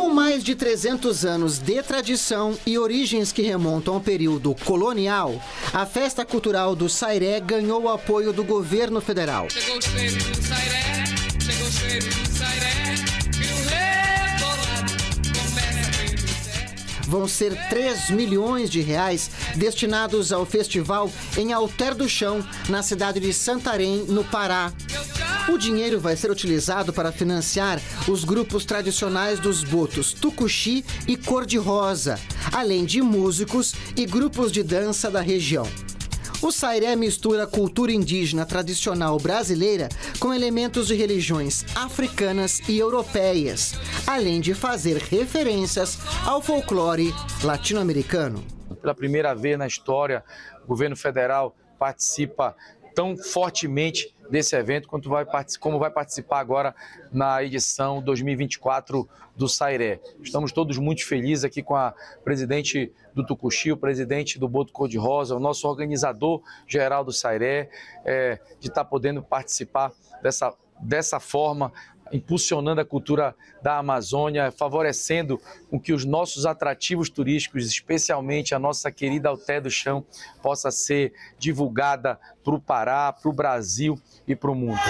Com mais de 300 anos de tradição e origens que remontam ao período colonial, a Festa Cultural do Sairé ganhou o apoio do governo federal. Chegou o do Sairé, chegou o do Sairé, Vão ser 3 milhões de reais destinados ao festival em Alter do Chão, na cidade de Santarém, no Pará. O dinheiro vai ser utilizado para financiar os grupos tradicionais dos botos Tucuxi e Cor-de-Rosa, além de músicos e grupos de dança da região. O sairé mistura a cultura indígena tradicional brasileira com elementos de religiões africanas e europeias, além de fazer referências ao folclore latino-americano. Pela primeira vez na história, o governo federal participa tão fortemente desse evento, quanto vai, como vai participar agora na edição 2024 do Sairé. Estamos todos muito felizes aqui com a presidente do Tucuxi, o presidente do Boto Cor-de-Rosa, o nosso organizador geral do Sairé, é, de estar podendo participar dessa, dessa forma impulsionando a cultura da Amazônia, favorecendo com que os nossos atrativos turísticos, especialmente a nossa querida Alté do Chão, possa ser divulgada para o Pará, para o Brasil e para o mundo.